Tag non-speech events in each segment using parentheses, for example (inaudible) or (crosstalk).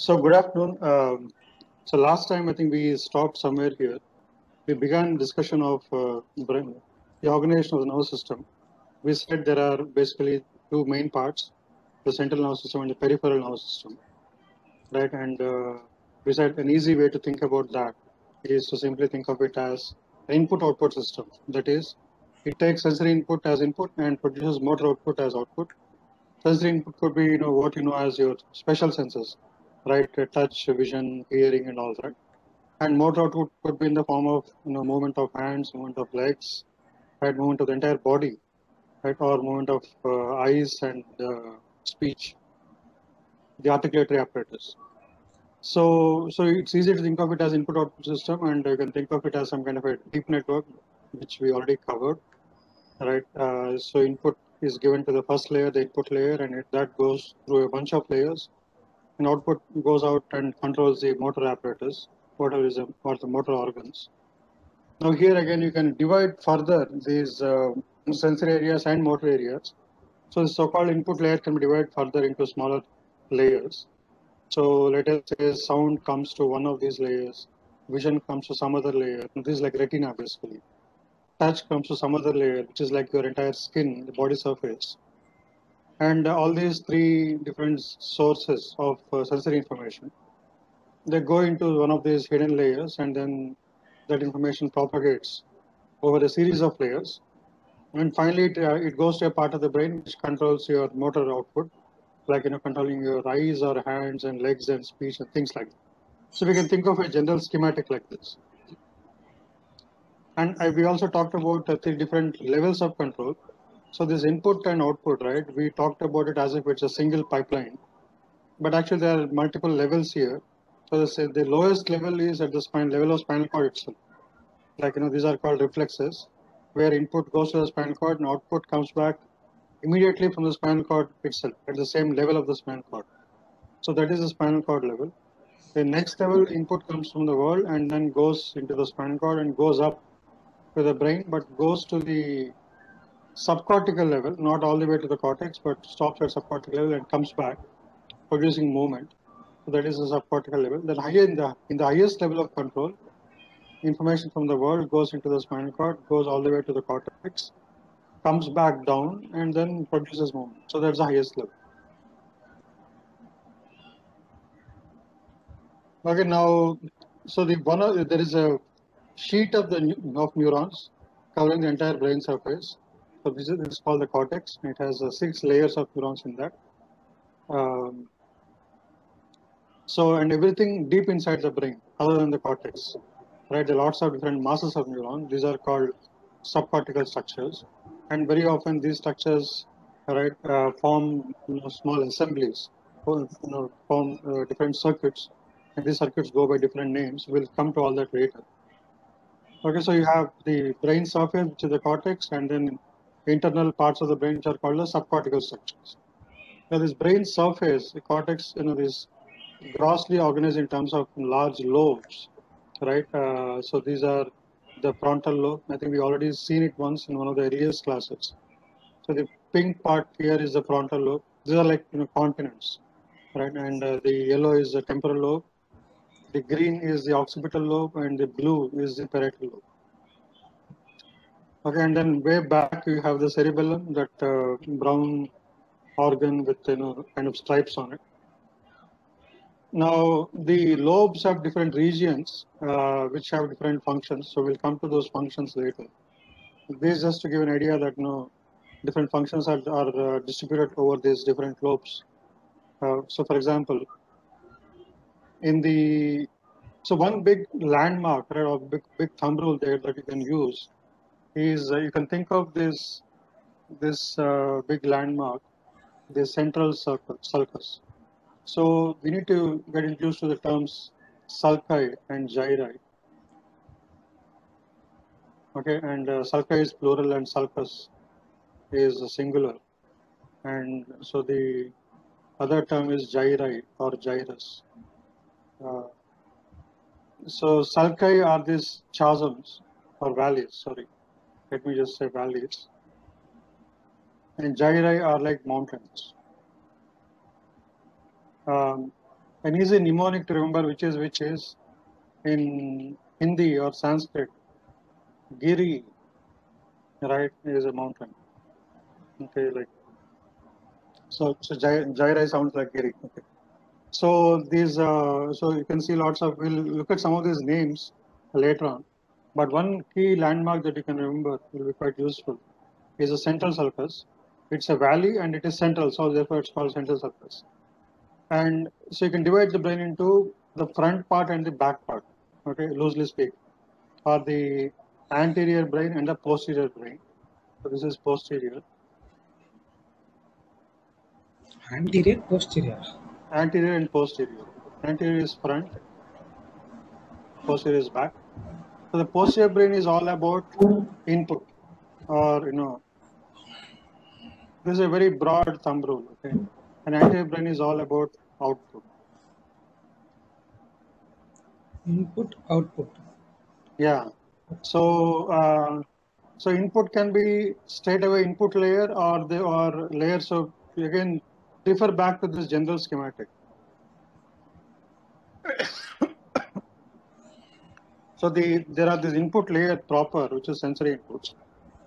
So good afternoon. Um, so last time I think we stopped somewhere here. We began discussion of uh, the organization of the nervous system. We said there are basically two main parts: the central nervous system and the peripheral nervous system. Right, and uh, we said an easy way to think about that is to simply think of it as an input-output system. That is, it takes sensory input as input and produces motor output as output. Sensory input could be, you know, what you know as your special senses, right? Touch, vision, hearing, and all that. And motor output could be in the form of, you know, movement of hands, movement of legs, right? Movement of the entire body, right? Or movement of uh, eyes and uh, speech, the articulatory apparatus. So, so it's easy to think of it as input-output system, and you can think of it as some kind of a deep network, which we already covered, right? Uh, so input is given to the first layer, the input layer, and it, that goes through a bunch of layers. And output goes out and controls the motor apparatus, whatever is a, or the motor organs. Now here again, you can divide further these uh, sensory areas and motor areas. So the so-called input layer can be divided further into smaller layers. So let us say sound comes to one of these layers, vision comes to some other layer. This is like retina basically touch comes to some other layer, which is like your entire skin, the body surface. And uh, all these three different sources of uh, sensory information, they go into one of these hidden layers and then that information propagates over a series of layers. And finally, it, uh, it goes to a part of the brain which controls your motor output, like you know, controlling your eyes or hands and legs and speech and things like that. So we can think of a general schematic like this. And I, we also talked about the three different levels of control. So this input and output, right? We talked about it as if it's a single pipeline, but actually there are multiple levels here. So the, the lowest level is at the spine level of spinal cord itself. Like you know, these are called reflexes, where input goes to the spinal cord and output comes back immediately from the spinal cord itself at the same level of the spinal cord. So that is the spinal cord level. The next level input comes from the world and then goes into the spinal cord and goes up to the brain, but goes to the subcortical level, not all the way to the cortex, but stops at subcortical level and comes back, producing movement. So that is the subcortical level. Then higher in the in the highest level of control, information from the world goes into the spinal cord, goes all the way to the cortex, comes back down, and then produces movement. So that's the highest level. Okay, now, so the one there is a sheet of the of neurons covering the entire brain surface. So this is, this is called the cortex. It has uh, six layers of neurons in that. Um, so and everything deep inside the brain, other than the cortex, right? There are lots of different masses of neurons. These are called subcortical structures, and very often these structures, right, uh, form you know, small assemblies, you know, form uh, different circuits, and these circuits go by different names. We'll come to all that later. Okay, so you have the brain surface, which is the cortex, and then internal parts of the brain are called the subcortical structures. Now, this brain surface, the cortex, you know, is grossly organized in terms of large lobes, right? Uh, so these are the frontal lobe. I think we already seen it once in one of the earliest classes. So the pink part here is the frontal lobe. These are like you know continents, right? And uh, the yellow is the temporal lobe, the green is the occipital lobe and the blue is the parietal lobe. Okay, and then way back you have the cerebellum, that uh, brown organ with you know kind of stripes on it. Now the lobes have different regions uh, which have different functions. So we'll come to those functions later. This just to give an idea that you know different functions are, are uh, distributed over these different lobes. Uh, so for example, in the so one big landmark right, or big big thumb rule there that you can use is uh, you can think of this this uh, big landmark the central sulcus. So we need to get introduced to the terms sulci and gyri okay and uh, sulci is plural and sulcus is singular. And so the other term is gyri or gyrus uh, so sulci are these chasms or valleys, sorry. Let me just say valleys. And gyri are like mountains. Um, an easy mnemonic to remember which is which is in Hindi or Sanskrit. Giri, right, is a mountain. Okay, like so. So gyri sounds like Giri. Okay. So these, uh, so you can see lots of. We'll look at some of these names later on. But one key landmark that you can remember will be quite useful is a central sulcus. It's a valley and it is central, so therefore it's called central sulcus. And so you can divide the brain into the front part and the back part, okay, loosely speak, or the anterior brain and the posterior brain. So this is posterior. Anterior, posterior. Anterior and posterior. Anterior is front, posterior is back. So the posterior brain is all about input, or you know, this is a very broad thumb rule. Okay, and anterior brain is all about output. Input, output. Yeah. So uh, so input can be straight away input layer or the or layer. So again, refer back to this general schematic. So the there are this input layer proper, which is sensory inputs,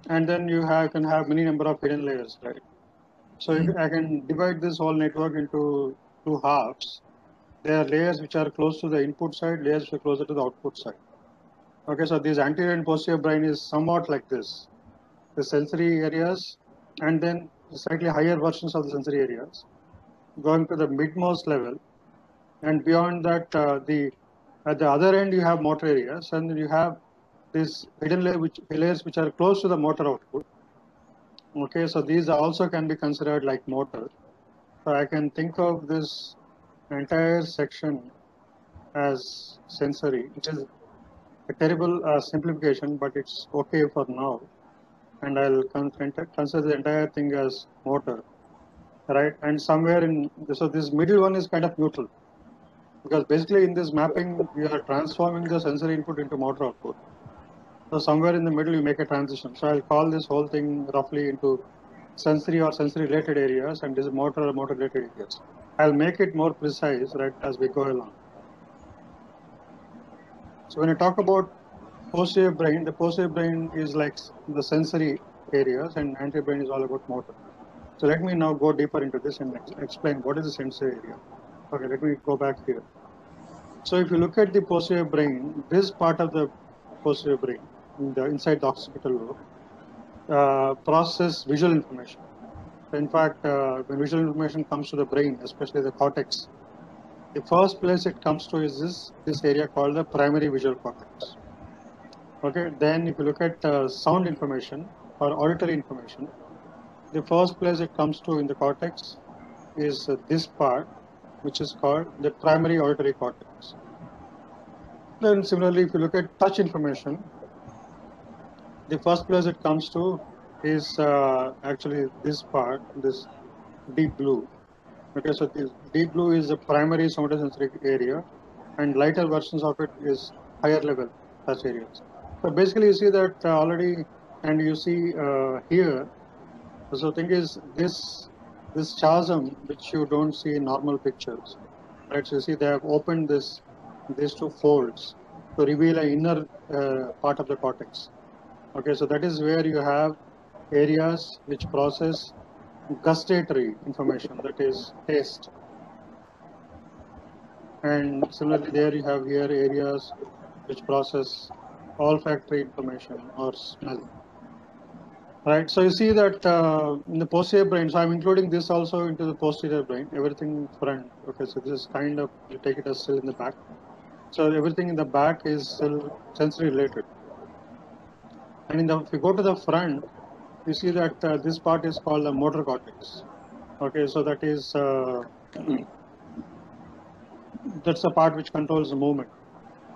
and then you have can have many number of hidden layers, right? So if I can divide this whole network into two halves. There are layers which are close to the input side, layers which are closer to the output side. Okay, so this anterior and posterior brain is somewhat like this. The sensory areas and then slightly higher versions of the sensory areas going to the midmost level and beyond that uh, the at the other end you have motor areas and you have these hidden layer which, layers which are close to the motor output. Okay so these also can be considered like motor. So i can think of this entire section as sensory which is a terrible uh, simplification but it's okay for now. And i'll con- consider the entire thing as motor right? And somewhere in so this middle one is kind of neutral because basically in this mapping we are transforming the sensory input into motor output. So somewhere in the middle you make a transition. So i'll call this whole thing roughly into sensory or sensory related areas and this is motor or motor related areas. I'll make it more precise right as we go along. So when i talk about posterior brain the posterior brain is like the sensory areas and anterior brain is all about motor. So let me now go deeper into this and explain what is the sensory area. Okay, let me go back here. So if you look at the posterior brain, this part of the posterior brain, in the, inside the occipital lobe, uh, process visual information. In fact, uh, when visual information comes to the brain, especially the cortex, the first place it comes to is this, this area called the primary visual cortex. Okay, then if you look at uh, sound information or auditory information, the first place it comes to in the cortex is this part, which is called the primary auditory cortex. Then similarly, if you look at touch information, the first place it comes to is uh, actually this part, this deep blue. Okay, so this deep blue is the primary somatosensory area, and lighter versions of it is higher level touch areas. So basically, you see that uh, already, and you see uh, here so thing is this this chasm which you don't see in normal pictures. Right. So you see they have opened this these two folds to reveal an inner uh, part of the cortex. Okay, so that is where you have areas which process gustatory information, that is taste. And similarly, there you have here areas which process olfactory information or smell right? So you see that uh, in the posterior brain, so I'm including this also into the posterior brain, everything front. Okay, so this is kind of, you take it as still in the back. So everything in the back is still sensory related. And the, if you go to the front, you see that uh, this part is called the motor cortex. Okay, so that is, uh, that's the part which controls the movement.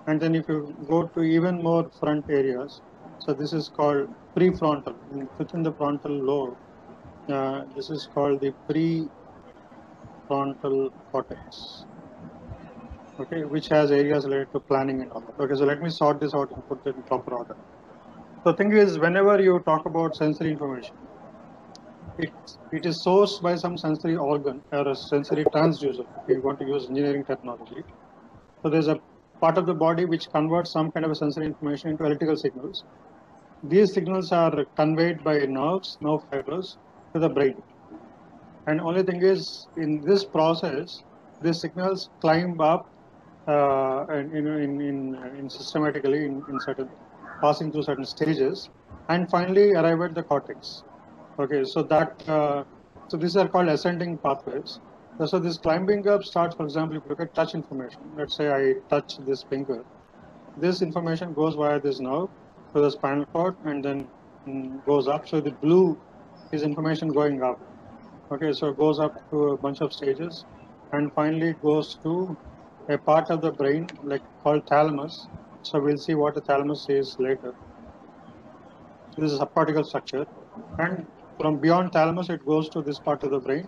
And then if you go to even more front areas, so this is called prefrontal. Within the frontal lobe, uh, this is called the prefrontal cortex. Okay, which has areas related to planning and all that. Okay, so let me sort this out and put it in proper order. The thing is, whenever you talk about sensory information, it, it is sourced by some sensory organ or a sensory transducer, if you want to use engineering terminology. So there's a part of the body which converts some kind of a sensory information into electrical signals. These signals are conveyed by nerves, nerve fibers to the brain. And only thing is, in this process, these signals climb up uh, and, you know, in, in, in systematically in, in certain, passing through certain stages, and finally arrive at the cortex. Okay, so that, uh, so these are called ascending pathways. So this climbing up starts, for example, if you look at touch information. Let's say I touch this finger. This information goes via this nerve to the spinal cord and then mm, goes up. So the blue is information going up. Okay, so it goes up to a bunch of stages and finally goes to a part of the brain like called thalamus. So we'll see what the thalamus is later. This is a particle structure. And from beyond thalamus, it goes to this part of the brain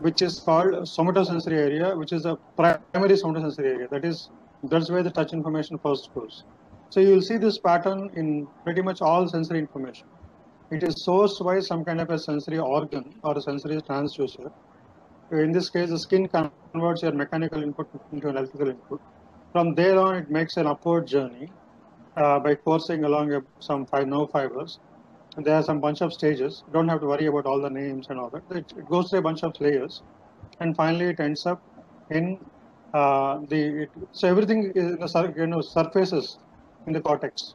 which is called somatosensory area, which is the primary somatosensory area. That is, that's where the touch information first goes. So you will see this pattern in pretty much all sensory information. It is sourced by some kind of a sensory organ or a sensory transducer. In this case, the skin converts your mechanical input into an electrical input. From there on, it makes an upward journey uh, by coursing along some nerve fibers there are some bunch of stages. You don't have to worry about all the names and all that. It, it goes through a bunch of layers, and finally it ends up in uh, the. It, so everything is the you know surfaces in the cortex.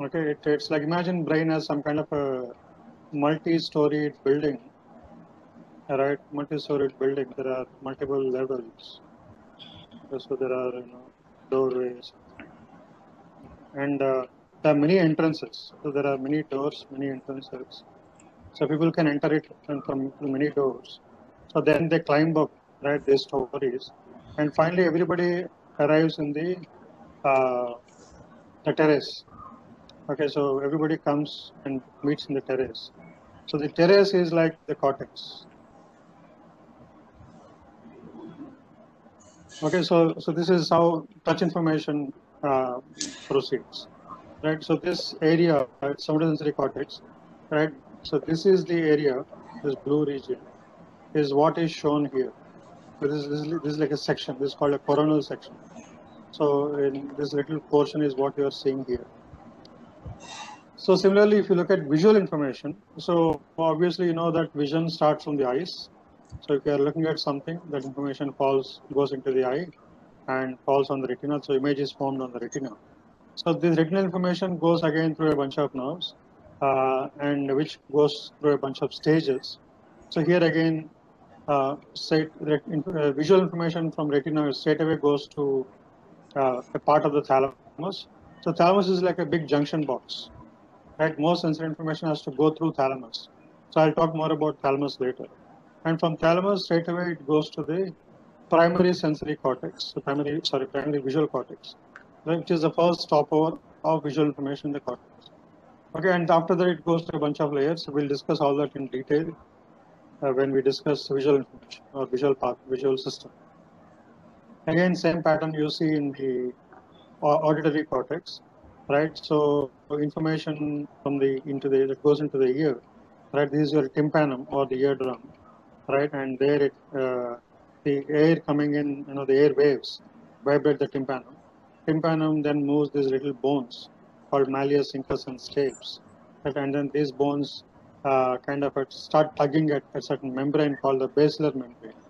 Okay, it, it's like imagine brain as some kind of a multi-storied building. Right, multi-storied building. There are multiple levels. So there are you know doorways and. Uh, there are many entrances. So there are many doors, many entrances. So people can enter it from many doors. So then they climb up, right, these stories. And finally everybody arrives in the, uh, the terrace. Okay, so everybody comes and meets in the terrace. So the terrace is like the cortex. Okay, so, so this is how touch information uh, proceeds right? So this area, right, somatosensory cortex, right? So this is the area, this blue region, is what is shown here. So this, this, this is like a section. This is called a coronal section. So in this little portion is what you are seeing here. So similarly, if you look at visual information, so obviously you know that vision starts from the eyes. So if you are looking at something, that information falls goes into the eye and falls on the retina. So image is formed on the retina. So this retinal information goes again through a bunch of nerves, uh, and which goes through a bunch of stages. So here again, uh, say, uh, visual information from retina straight away goes to uh, a part of the thalamus. So thalamus is like a big junction box, right? Most sensory information has to go through thalamus. So I'll talk more about thalamus later. And from thalamus straight away it goes to the primary sensory cortex, the primary sorry primary visual cortex which is the first stopover of visual information in the cortex. Okay, and after that it goes to a bunch of layers. We'll discuss all that in detail uh, when we discuss visual information or visual path, visual system. Again, same pattern you see in the auditory cortex, right? So information from the into the that goes into the ear, right? This is your tympanum or the eardrum, right? And there it uh, the air coming in, you know, the air waves vibrate the tympanum tympanum then moves these little bones called malleus incus and stapes. And then these bones uh, kind of start tugging at a certain membrane called the basilar membrane.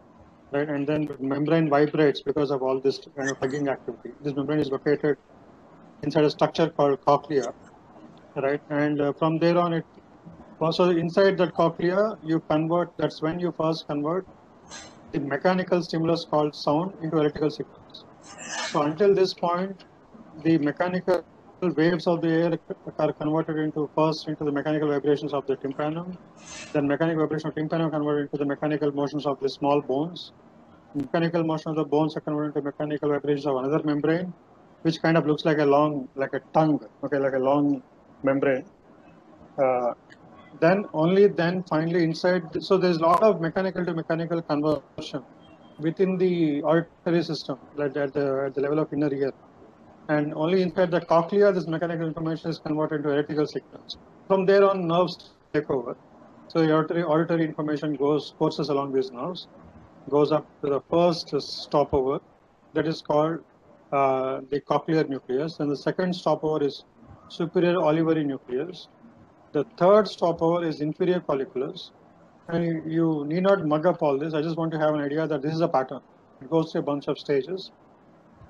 Right? And then the membrane vibrates because of all this kind of tugging activity. This membrane is located inside a structure called cochlea. Right? And uh, from there on, it also inside that cochlea, you convert, that's when you first convert the mechanical stimulus called sound into electrical signals. So until this point, the mechanical waves of the air are converted into first into the mechanical vibrations of the tympanum, then mechanical vibration of tympanum converted into the mechanical motions of the small bones. Mechanical motion of the bones are converted into mechanical vibrations of another membrane, which kind of looks like a long, like a tongue, okay, like a long membrane. Uh, then only then finally inside, so there's a lot of mechanical to mechanical conversion within the auditory system, like at the, at the level of inner ear. And only inside the cochlea, this mechanical information is converted into electrical signals. From there on, nerves take over. So the auditory, auditory information goes courses along these nerves, goes up to the first stopover, that is called uh, the cochlear nucleus, and the second stopover is superior olivary nucleus. The third stopover is inferior colliculus, and you, need not mug up all this. I just want to have an idea that this is a pattern. It goes through a bunch of stages,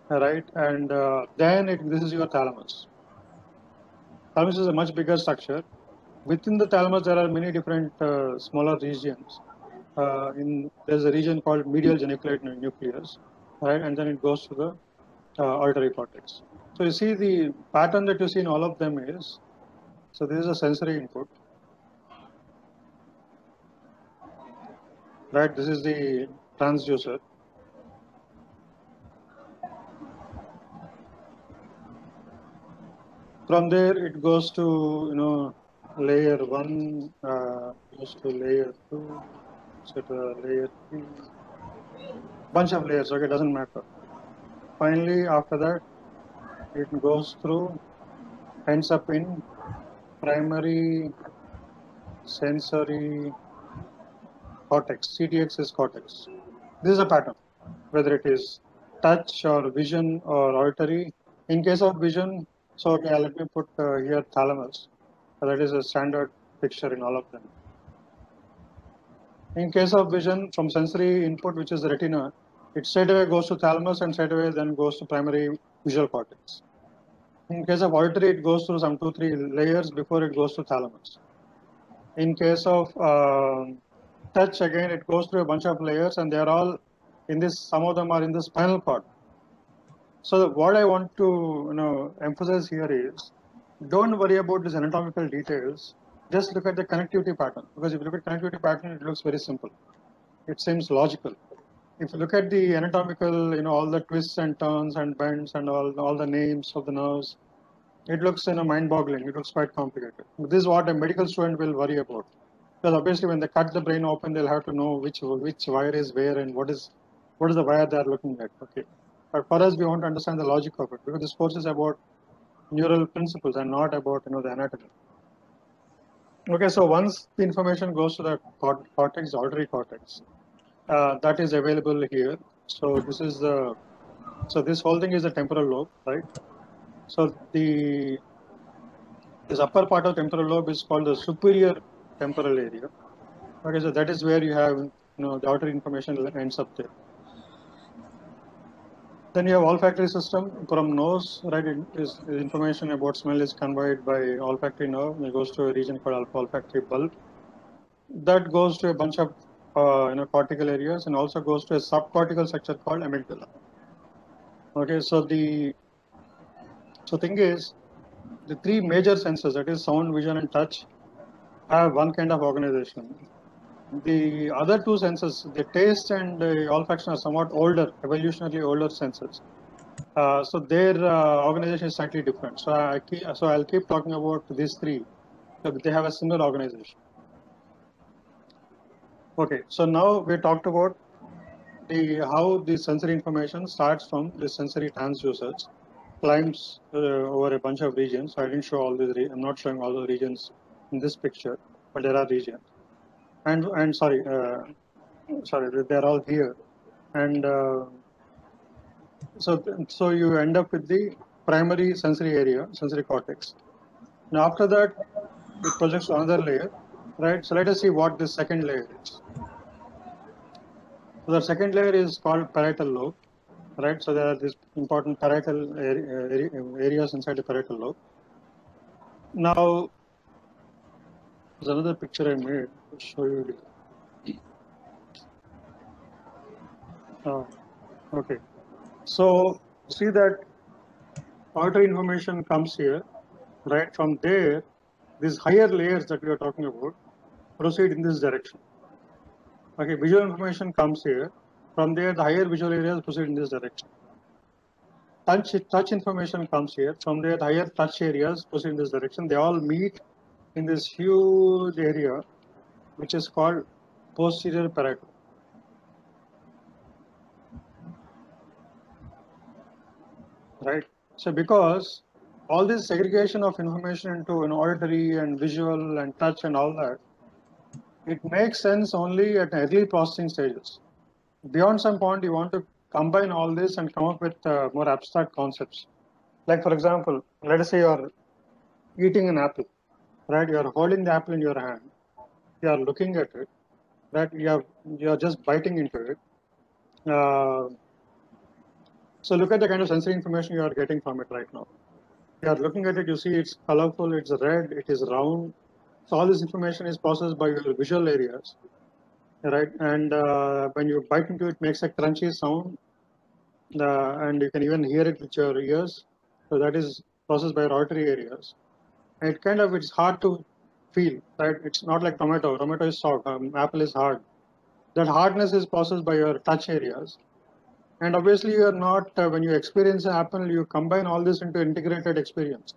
right? And uh, then it, this is your thalamus. Thalamus is a much bigger structure. Within the thalamus, there are many different uh, smaller regions. Uh, in there's a region called medial geniculate nucleus, right? And then it goes to the uh, auditory cortex. So you see the pattern that you see in all of them is, so this is a sensory input, right? This is the transducer. From there, it goes to you know layer one, uh, goes to layer two, etc. Layer three, bunch of layers. Okay, doesn't matter. Finally, after that, it goes through, ends up in primary sensory cortex. CTX is cortex. This is a pattern, whether it is touch or vision or auditory. In case of vision, so okay, let me put uh, here thalamus. That is a standard picture in all of them. In case of vision, from sensory input, which is retina, it straight away goes to thalamus and straight away then goes to primary visual cortex. In case of auditory, it goes through some two, three layers before it goes to thalamus. In case of uh, touch, again, it goes through a bunch of layers and they're all in this, some of them are in the spinal cord. So what I want to you know emphasize here is don't worry about these anatomical details. Just look at the connectivity pattern because if you look at the connectivity pattern, it looks very simple. It seems logical. If you look at the anatomical, you know, all the twists and turns and bends and all, all the names of the nerves, it looks you know mind-boggling. It looks quite complicated. This is what a medical student will worry about. Because obviously when they cut the brain open, they'll have to know which which wire is where and what is what is the wire they're looking at. Okay. But for us, we want to understand the logic of it because this course is about neural principles and not about you know the anatomy. Okay, so once the information goes to the cortex, auditory cortex, uh, that is available here. So this is the so this whole thing is the temporal lobe, right? So the this upper part of temporal lobe is called the superior temporal area. Okay, so that is where you have you know the auditory information ends up there. Then you have olfactory system from nose, right? It is information about smell is conveyed by olfactory nerve. It goes to a region called olfactory bulb. That goes to a bunch of uh, you know cortical areas and also goes to a subcortical structure called amygdala. Okay, so the so thing is, the three major senses that is sound, vision, and touch have one kind of organization the other two senses, the taste and the olfaction are somewhat older, evolutionarily older senses. Uh, so their uh, organization is slightly different. So I keep, so I'll keep talking about these three. They have a similar organization. Okay, so now we talked about the how the sensory information starts from the sensory transducers, climbs uh, over a bunch of regions. So I didn't show all these. I'm not showing all the regions in this picture, but there are regions and and sorry, uh, sorry, they're all here, and uh, so so you end up with the primary sensory area, sensory cortex. Now after that, it projects another layer, right? So let us see what this second layer is. So the second layer is called parietal lobe, right? So there are these important parietal areas inside the parietal lobe. Now, there's another picture I made to show you. Oh, okay. So see that auditory information comes here, right? From there, these higher layers that we are talking about proceed in this direction. Okay, visual information comes here. From there, the higher visual areas proceed in this direction. Touch, touch information comes here. From there, the higher touch areas proceed in this direction. They all meet in this huge area which is called posterior parietal. Right. So because all this segregation of information into an auditory and visual and touch and all that, it makes sense only at early processing stages. Beyond some point, you want to combine all this and come up with uh, more abstract concepts. Like, for example, let us say you're eating an apple, right? You're holding the apple in your hand, you're looking at it, right? You're, you're just biting into it. Uh, so, look at the kind of sensory information you are getting from it right now. You are looking at it, you see it's colorful, it's red, it is round. So, all this information is processed by your visual areas right? And uh, when you bite into it, it makes a crunchy sound, uh, and you can even hear it with your ears. So that is processed by your auditory areas. It kind of it's hard to feel, right? It's not like tomato. Tomato is soft. Um, apple is hard. That hardness is processed by your touch areas. And obviously, you are not uh, when you experience an apple, you combine all this into integrated experience.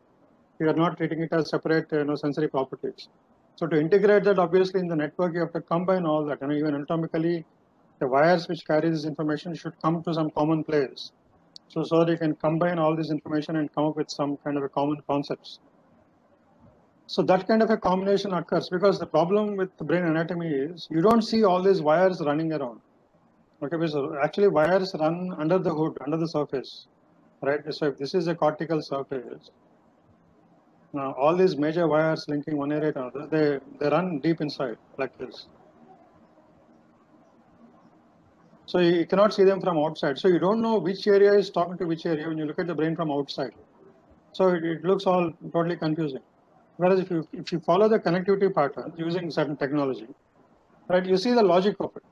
You are not treating it as separate, you know, sensory properties. So to integrate that, obviously in the network, you have to combine all that. And even anatomically, the wires which carry this information should come to some common place. So, so they can combine all this information and come up with some kind of a common concepts. So that kind of a combination occurs because the problem with the brain anatomy is you don't see all these wires running around. Okay, so actually wires run under the hood, under the surface, right? So if this is a cortical surface, now all these major wires linking one area to another, they, they run deep inside like this. So you cannot see them from outside. So you don't know which area is talking to which area when you look at the brain from outside. So it, it looks all totally confusing. Whereas if you if you follow the connectivity pattern using certain technology, right, you see the logic of it.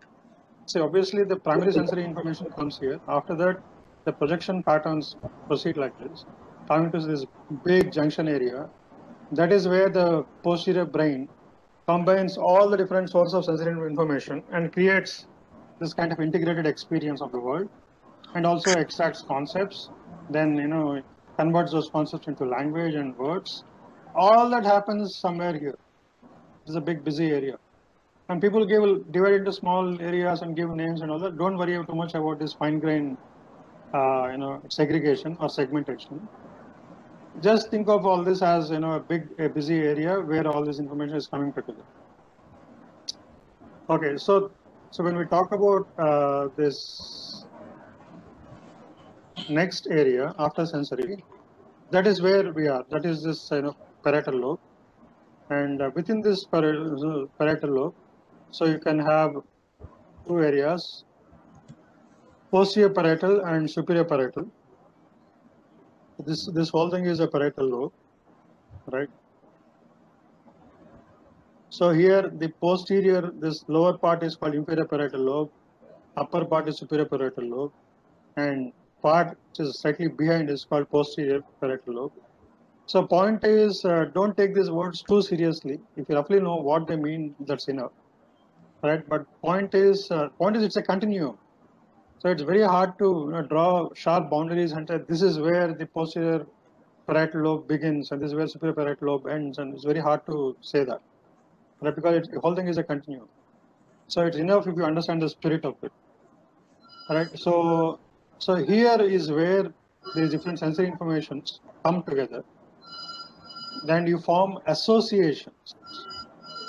So obviously the primary sensory information comes here. After that, the projection patterns proceed like this coming to this big junction area, that is where the posterior brain combines all the different sources of sensory information and creates this kind of integrated experience of the world and also extracts concepts then you know converts those concepts into language and words all that happens somewhere here. This is a big busy area. And people give divide into small areas and give names and all that. Don't worry too much about this fine grained uh, you know segregation or segmentation. Just think of all this as you know a big a busy area where all this information is coming together. Okay so so when we talk about uh, this next area after sensory that is where we are. That is this you know parietal lobe and uh, within this parietal, parietal lobe so you can have two areas posterior parietal and superior parietal this this whole thing is a parietal lobe, right? So here the posterior, this lower part is called inferior parietal lobe, upper part is superior parietal lobe, and part which is slightly behind is called posterior parietal lobe. So point is, uh, don't take these words too seriously. If you roughly know what they mean, that's enough, right? But point is, uh, point is, it's a continuum. So it's very hard to you know, draw sharp boundaries and say this is where the posterior parietal lobe begins and this is where superior parietal lobe ends and it's very hard to say that right? because the whole thing is a continuum. So it's enough if you understand the spirit of it. Right. So so here is where these different sensory informations come together. Then you form associations,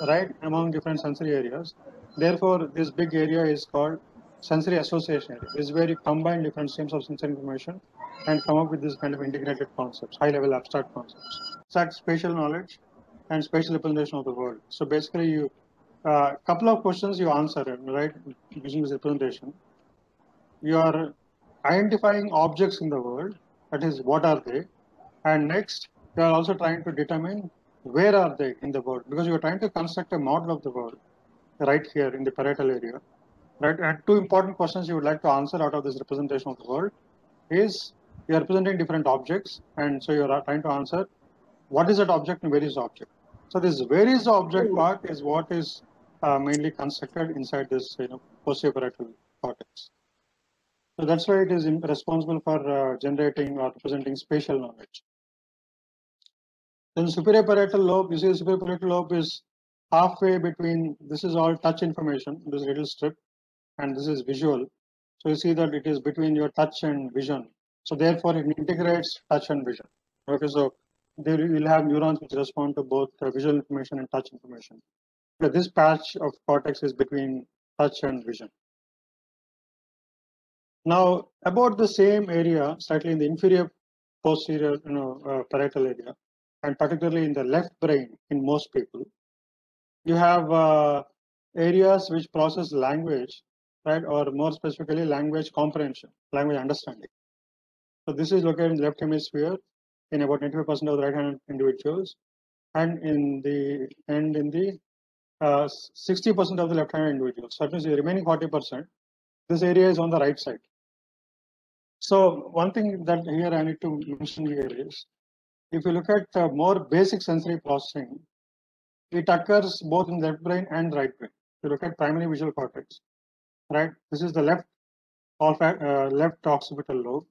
right, among different sensory areas. Therefore, this big area is called sensory association area. This is where you combine different streams of sensory information and come up with this kind of integrated concepts, high level abstract concepts. Abstract spatial knowledge and spatial representation of the world. So basically you, a uh, couple of questions you answer, right, using this representation. You are identifying objects in the world, that is, what are they? And next, you are also trying to determine where are they in the world, because you are trying to construct a model of the world right here in the parietal area right? And two important questions you would like to answer out of this representation of the world is you are representing different objects, and so you are trying to answer what is that object and where is the object. So this where is the object part is what is uh, mainly constructed inside this you know posterior parietal cortex. So that's why it is responsible for uh, generating or representing spatial knowledge. Then superior parietal lobe, you see the superior parietal lobe is halfway between, this is all touch information, this little strip, and this is visual. So you see that it is between your touch and vision. So therefore it integrates touch and vision. Okay, so there you will have neurons which respond to both visual information and touch information. But this patch of cortex is between touch and vision. Now, about the same area, slightly in the inferior posterior, you know, uh, parietal area, and particularly in the left brain in most people, you have uh, areas which process language, right, or more specifically, language comprehension, language understanding. So this is located in the left hemisphere in about 95% of the right-handed individuals, and in the and in the 60% uh, of the left-handed individuals. So that means the remaining 40%, this area is on the right side. So one thing that here I need to mention here is, if you look at uh, more basic sensory processing, it occurs both in left brain and right brain. If you look at primary visual cortex, right? This is the left uh, left occipital lobe,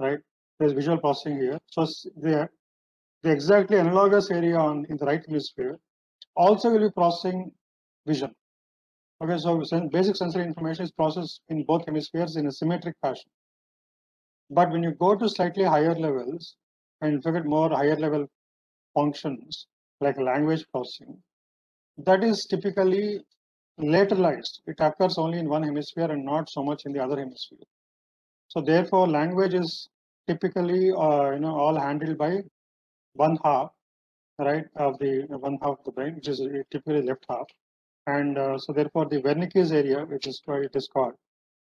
right? There's visual processing here. So the, the exactly analogous area on in the right hemisphere also will be processing vision. Okay, so basic sensory information is processed in both hemispheres in a symmetric fashion. But when you go to slightly higher levels and look at more higher level functions like language processing, that is typically lateralized. It occurs only in one hemisphere and not so much in the other hemisphere. So therefore, language is typically uh, you know all handled by one half right of the one half of the brain which is typically left half and uh, so therefore the Wernicke's area which is what it is called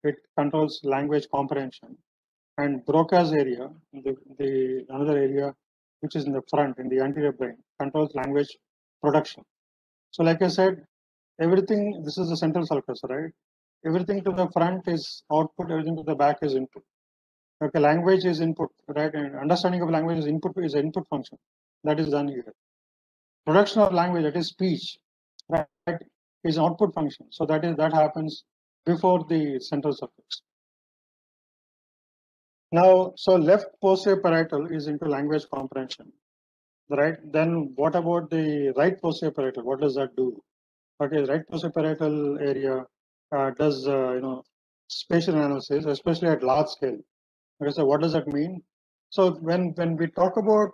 it controls language comprehension and Broca's area the, the another area which is in the front in the anterior brain controls language production so like I said everything this is the central sulcus right everything to the front is output everything to the back is input Okay, language is input, right? And understanding of language is input is input function that is done here. Production of language, that is speech, right, is output function. So that is that happens before the central sulcus. Now, so left posterior parietal is into language comprehension, right? Then what about the right posterior parietal? What does that do? Okay, right posterior parietal area uh, does uh, you know spatial analysis, especially at large scale. Okay, so what does that mean? So when when we talk about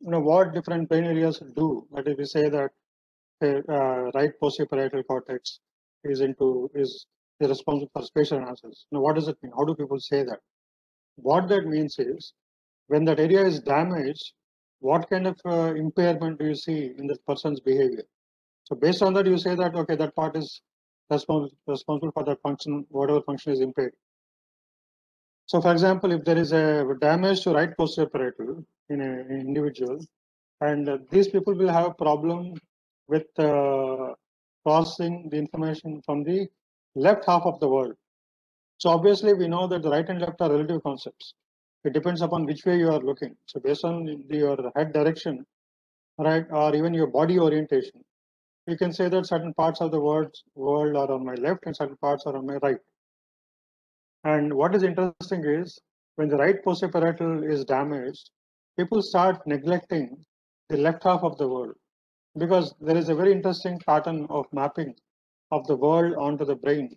you know what different brain areas do, that is, we say that uh, right posterior parietal cortex is into is, responsible for spatial analysis. Now, what does it mean? How do people say that? What that means is when that area is damaged, what kind of uh, impairment do you see in that person's behavior? So based on that, you say that okay, that part is responsible responsible for that function, whatever function is impaired. So for example, if there is a damage to right posterior parietal in an individual, and uh, these people will have a problem with uh, processing the information from the left half of the world. So obviously we know that the right and left are relative concepts. It depends upon which way you are looking. So based on your head direction, right, or even your body orientation, you can say that certain parts of the world, world are on my left and certain parts are on my right. And what is interesting is when the right posterior is damaged, people start neglecting the left half of the world because there is a very interesting pattern of mapping of the world onto the brain.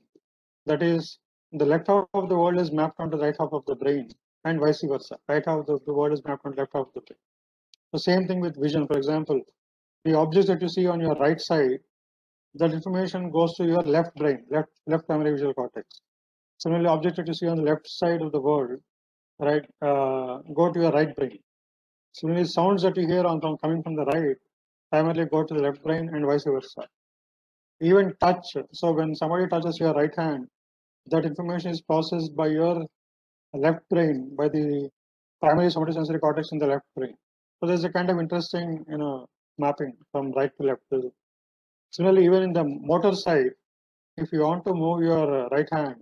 That is, the left half of the world is mapped onto the right half of the brain and vice versa. Right half of the world is mapped onto left half of the brain. The same thing with vision. For example, the objects that you see on your right side, that information goes to your left brain, left left primary visual cortex. Similarly, objects that you see on the left side of the world, right, uh, go to your right brain. Similarly, sounds that you hear on coming from the right primarily go to the left brain and vice versa. Even touch. So when somebody touches your right hand, that information is processed by your left brain, by the primary somatosensory cortex in the left brain. So there's a kind of interesting, you know, mapping from right to left. Similarly, even in the motor side, if you want to move your right hand,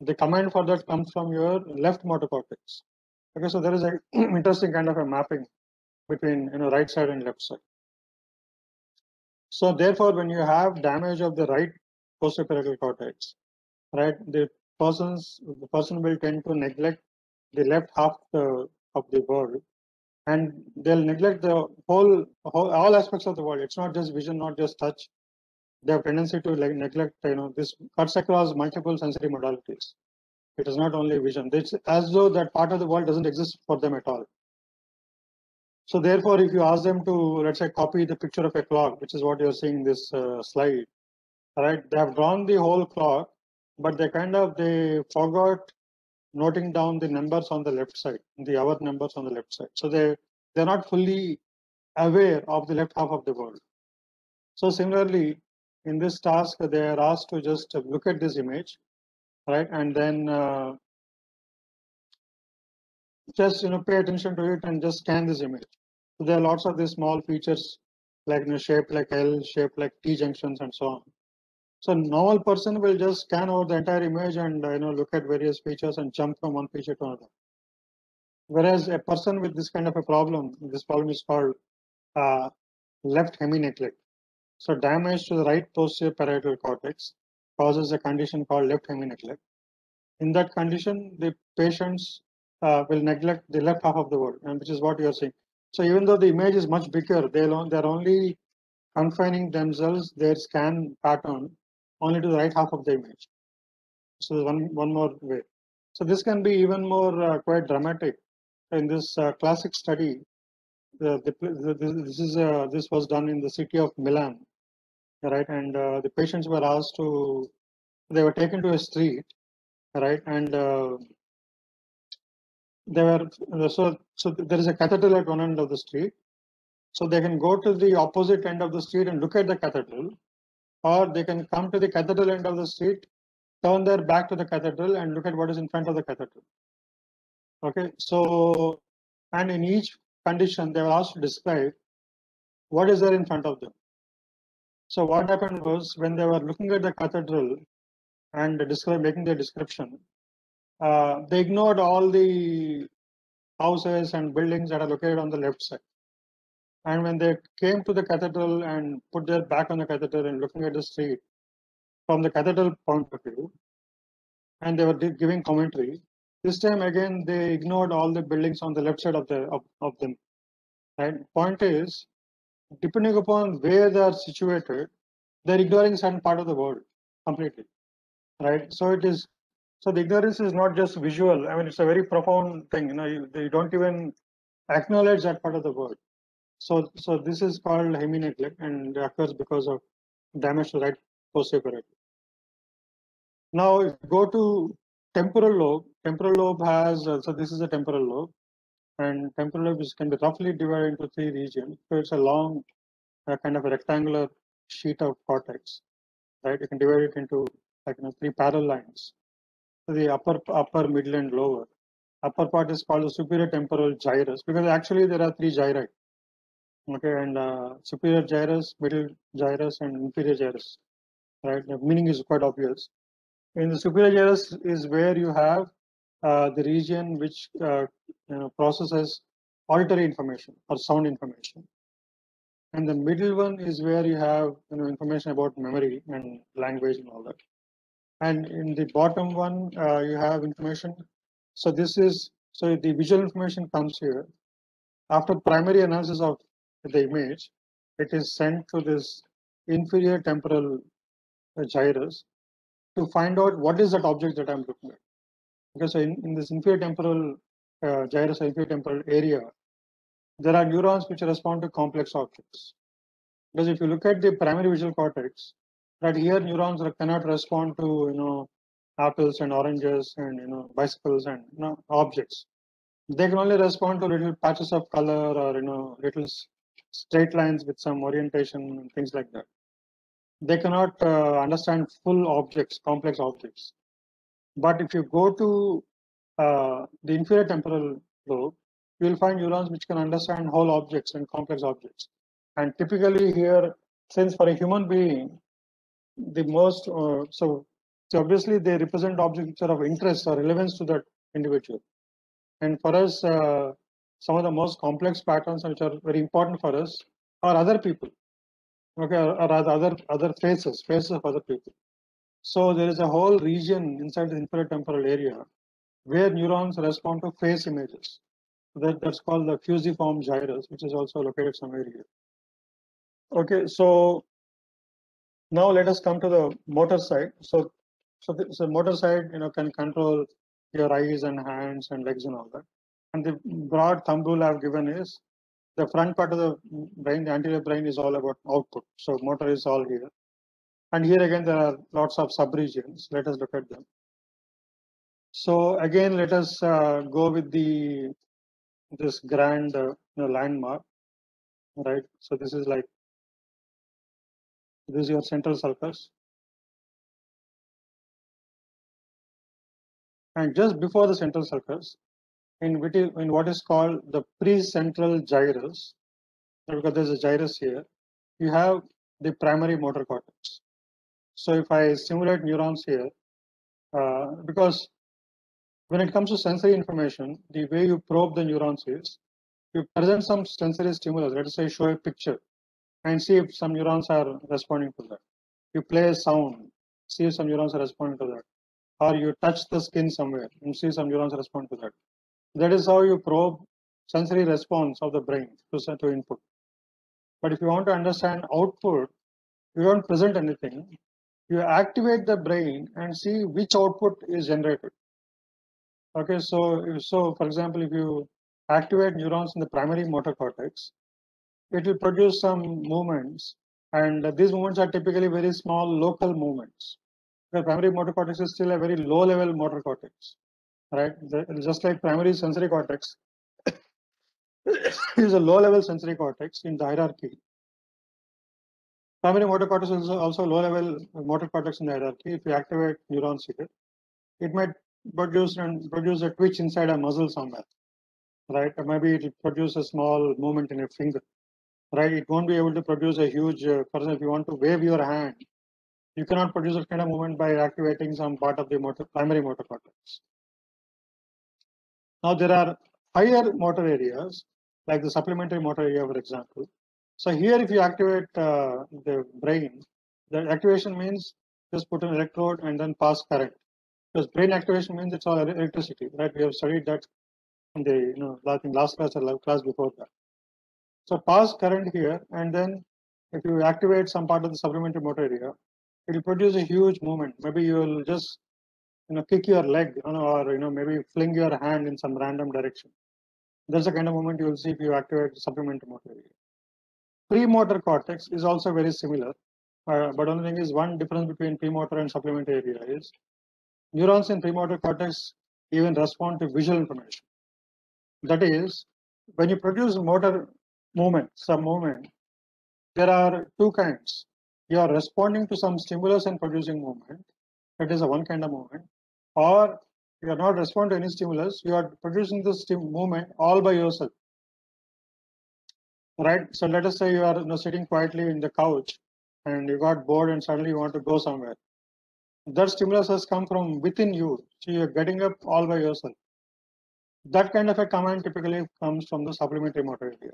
the command for that comes from your left motor cortex. Okay, so there is a (clears throat) interesting kind of a mapping between you know right side and left side. So therefore, when you have damage of the right posterior cortex, right, the persons the person will tend to neglect the left half the, of the world, and they'll neglect the whole, whole all aspects of the world. It's not just vision, not just touch, they have tendency to like neglect, you know, this cuts across multiple sensory modalities. It is not only vision. It's as though that part of the world doesn't exist for them at all. So therefore, if you ask them to, let's say, copy the picture of a clock, which is what you're seeing in this uh, slide, right? They have drawn the whole clock, but they kind of, they forgot noting down the numbers on the left side, the hour numbers on the left side. So they, they're not fully aware of the left half of the world. So similarly, in this task, they are asked to just look at this image, right? And then uh, just you know pay attention to it and just scan this image. So there are lots of these small features like you know shape like L, shape like T junctions and so on. So normal person will just scan over the entire image and you know look at various features and jump from one feature to another. Whereas a person with this kind of a problem, this problem is called uh, left hemineglect. So damage to the right posterior parietal cortex causes a condition called left hemineglect. In that condition, the patients uh, will neglect the left half of the world, and which is what you are saying. So even though the image is much bigger, they they're only confining themselves their scan pattern only to the right half of the image. So one one more way. So this can be even more uh, quite dramatic. In this uh, classic study, the, the, the, this is uh, this was done in the city of Milan, right? And uh, the patients were asked to, they were taken to a street, right? And uh, they were so so there is a cathedral at one end of the street, so they can go to the opposite end of the street and look at the cathedral, or they can come to the cathedral end of the street, turn their back to the cathedral and look at what is in front of the cathedral. Okay, so and in each condition, they were asked to describe what is there in front of them. So what happened was when they were looking at the cathedral and making their description, uh, they ignored all the houses and buildings that are located on the left side. And when they came to the cathedral and put their back on the cathedral and looking at the street from the cathedral point of view, and they were giving commentary, this time again, they ignored all the buildings on the left side of the of, of them. Right. Point is, depending upon where they are situated, they're ignoring certain part of the world completely. Right. So it is. So the ignorance is not just visual. I mean, it's a very profound thing. You know, you, you don't even acknowledge that part of the world. So, so this is called hemineglect and occurs because of damage to right posterior Now, if you go to temporal lobe, temporal lobe has, uh, so this is a temporal lobe, and temporal lobe is, can be roughly divided into three regions. So it's a long, uh, kind of a rectangular sheet of cortex, right? You can divide it into like you know, three parallel lines. So the upper, upper, middle, and lower. Upper part is called the superior temporal gyrus because actually there are three gyri. Okay, and uh, superior gyrus, middle gyrus, and inferior gyrus. Right, the meaning is quite obvious. In the superior gyrus is where you have uh, the region which uh, you know, processes auditory information or sound information. And the middle one is where you have you know, information about memory and language and all that. And in the bottom one, uh, you have information. So this is, so the visual information comes here. After primary analysis of the image, it is sent to this inferior temporal uh, gyrus to find out what is that object that I'm looking at. Because in, in this inferior temporal uh, gyrus inferior temporal area, there are neurons which respond to complex objects. Because if you look at the primary visual cortex, right here neurons cannot respond to you know apples and oranges and you know bicycles and you know objects. They can only respond to little patches of color or you know little straight lines with some orientation and things like that they cannot uh, understand full objects, complex objects. But if you go to uh, the inferior temporal lobe, you will find neurons which can understand whole objects and complex objects. And typically here, since for a human being, the most, uh, so, so obviously they represent objects which are of interest or relevance to that individual. And for us, uh, some of the most complex patterns which are very important for us are other people okay, or, or other other faces, faces of other people. So there is a whole region inside the inferior temporal area where neurons respond to face images. That, that's called the fusiform gyrus, which is also located somewhere here. Okay, so now let us come to the motor side. So, so the so motor side, you know, can control your eyes and hands and legs and all that. And the broad thumb rule I've given is the front part of the brain, the anterior brain is all about output. So motor is all here. And here again, there are lots of subregions. Let us look at them. So again, let us uh, go with the this grand uh, you know, landmark, right? So this is like this is your central sulcus. And just before the central sulcus, in, in what is called the precentral gyrus, because there's a gyrus here, you have the primary motor cortex. So if I simulate neurons here, uh, because when it comes to sensory information, the way you probe the neurons is you present some sensory stimulus, let us say show a picture and see if some neurons are responding to that. You play a sound, see if some neurons are responding to that. Or you touch the skin somewhere and see some neurons respond to that. That is how you probe sensory response of the brain to, to input. But if you want to understand output, you don't present anything. You activate the brain and see which output is generated. Okay, so so for example, if you activate neurons in the primary motor cortex, it will produce some movements, and these movements are typically very small local movements. The primary motor cortex is still a very low level motor cortex right? Just like primary sensory cortex (coughs) is a low level sensory cortex in the hierarchy. Primary motor cortex is also low level motor cortex in the hierarchy. If you activate neurons here, it might produce and produce a twitch inside a muscle somewhere, right? Or maybe it will produce a small movement in your finger, right? It won't be able to produce a huge, uh, for example, if you want to wave your hand, you cannot produce that kind of movement by activating some part of the motor, primary motor cortex. Now there are higher motor areas, like the supplementary motor area, for example. So here, if you activate uh, the brain, the activation means just put an electrode and then pass current. Because brain activation means it's all electricity, right? We have studied that in the you know last class or class before that. So pass current here, and then if you activate some part of the supplementary motor area, it will produce a huge movement. Maybe you will just you know, kick your leg, you know, or you know, maybe fling your hand in some random direction. That's the kind of movement you will see if you activate the supplementary motor area. Premotor cortex is also very similar, uh, but only thing is one difference between premotor and supplementary area is neurons in premotor cortex even respond to visual information. That is, when you produce motor movement, some movement, there are two kinds. You are responding to some stimulus and producing movement. That is a one kind of movement or you are not responding to any stimulus, you are producing this movement all by yourself. Right? So let us say you are you know, sitting quietly in the couch and you got bored and suddenly you want to go somewhere. That stimulus has come from within you. So you're getting up all by yourself. That kind of a command typically comes from the supplementary motor area.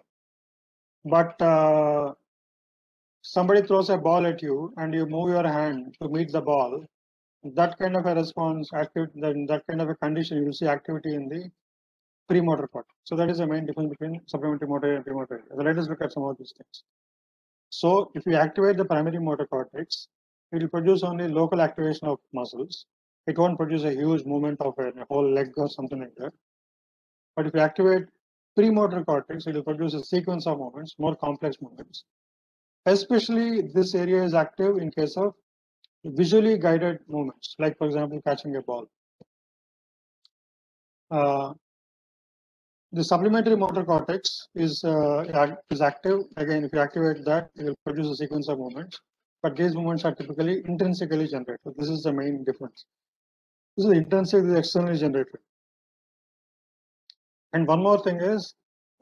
But uh, somebody throws a ball at you and you move your hand to meet the ball that kind of a response, activity, then that kind of a condition, you will see activity in the premotor part So that is the main difference between supplementary motor and premotor. So let us look at some of these things. So if you activate the primary motor cortex, it will produce only local activation of muscles. It won't produce a huge movement of a, a whole leg or something like that. But if you activate premotor cortex, it will produce a sequence of movements, more complex movements. Especially this area is active in case of visually guided movements, like for example, catching a ball. Uh, the supplementary motor cortex is uh, is active. Again, if you activate that, it will produce a sequence of movements. But these movements are typically intrinsically generated. So This is the main difference. This is intrinsic, this is externally generated. And one more thing is,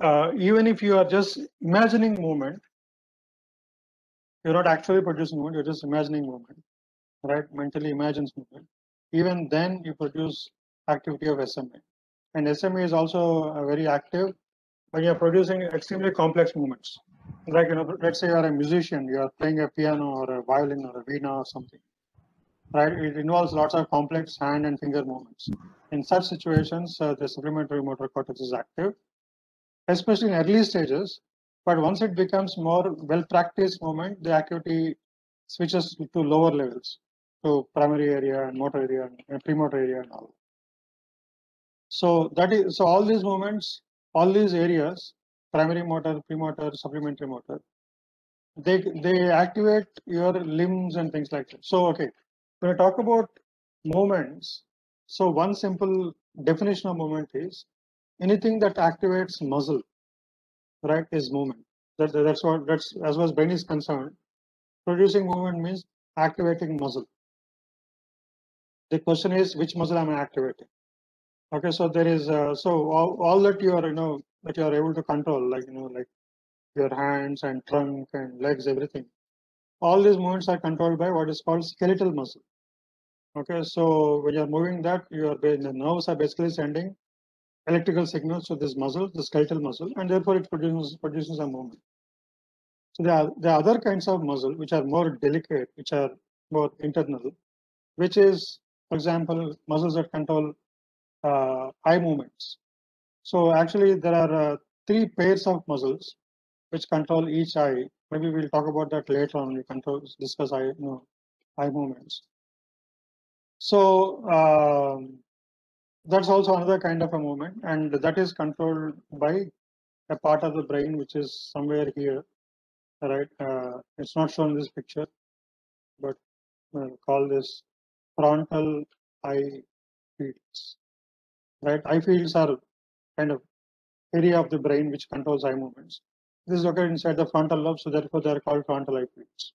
uh, even if you are just imagining movement, you're not actually producing movement, you're just imagining movement right? Mentally imagines movement. Even then you produce activity of SMA. And SMA is also very active when you're producing extremely complex movements. Like, you know, let's say you're a musician, you're playing a piano or a violin or a veena or something, right? It involves lots of complex hand and finger movements. In such situations, uh, the supplementary motor cortex is active, especially in early stages. But once it becomes more well-practiced movement, the activity switches to lower levels to primary area and motor area and premotor area and all. So that is so all these movements, all these areas primary motor, premotor, supplementary motor, they they activate your limbs and things like that. So okay, when I talk about movements, so one simple definition of movement is anything that activates muscle, right, is movement. That, that's what that's as far as brain is concerned. Producing movement means activating muscle. The question is which muscle am I activating? Okay, so there is uh, so all, all that you are you know that you are able to control, like you know, like your hands and trunk and legs, everything. All these movements are controlled by what is called skeletal muscle. Okay, so when you're moving that, your the nerves are basically sending electrical signals to this muscle, the skeletal muscle, and therefore it produces produces a movement. So there are the other kinds of muscle which are more delicate, which are more internal, which is, for example, muscles that control uh, eye movements. So actually, there are uh, three pairs of muscles which control each eye. Maybe we'll talk about that later on. We control discuss eye, you know, eye movements. So um, that's also another kind of a movement, and that is controlled by a part of the brain which is somewhere here. Right? Uh, it's not shown in this picture, but we'll call this frontal eye fields. Right? Eye fields are kind of area of the brain which controls eye movements. This is located inside the frontal lobe, so therefore they are called frontal eye fields.